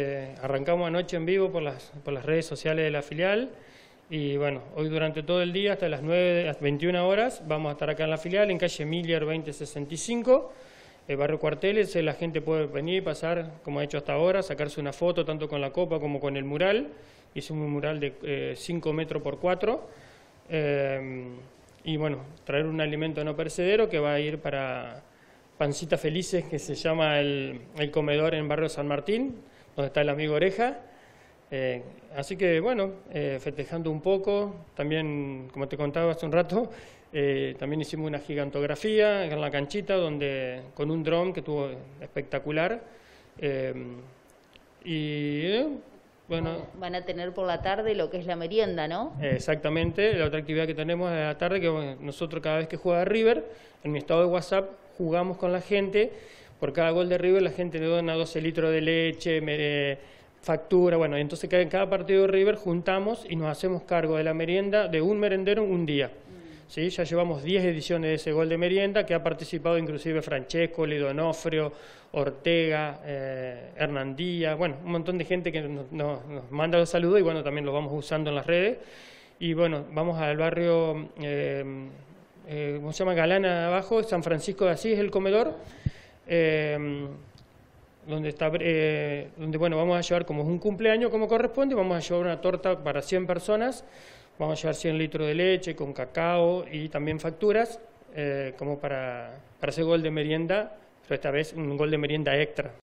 Eh, arrancamos anoche en vivo por las, redes sociales de la filial y bueno, hoy durante todo el día hasta las 9, las 21 horas vamos a estar acá en la filial en calle Miller 2065, el barrio Cuarteles, la gente puede venir, pasar como ha hecho hasta ahora, sacarse una foto tanto con la copa como con el mural, hicimos un mural de 5 eh, metros por 4 eh, y bueno, traer un alimento no perecedero que va a ir para Pancita Felices, que se llama el comedor en barrio San Martín, donde está el amigo Oreja. Eh, así que bueno, eh, festejando un poco, también como te contaba hace un rato, eh, también hicimos una gigantografía en la canchita donde con un dron que estuvo espectacular. y bueno, van a tener por la tarde lo que es la merienda, ¿no? Exactamente, la otra actividad que tenemos es la tarde, que nosotros cada vez que juega River, en mi estado de WhatsApp jugamos con la gente por cada gol de River la gente le dona 12 litros de leche, factura, bueno, entonces en cada partido de River juntamos y nos hacemos cargo de la merienda de un merendero un día. ¿Sí? Ya llevamos 10 ediciones de ese gol de merienda que ha participado inclusive Francesco, Lidonofrio, Ortega, eh, Hernandía, bueno, un montón de gente que nos, manda los saludos y bueno, también los vamos usando en las redes. Y bueno, vamos al barrio, eh, eh, ¿cómo se llama? Galana abajo, San Francisco de Asís, el comedor. Em, donde, está, eh, donde bueno, vamos a llevar como un cumpleaños como corresponde, vamos a llevar una torta para 100 personas, vamos a llevar 100 litros de leche con cacao y también facturas, eh, como para, para hacer gol de merienda, pero esta vez un gol de merienda extra.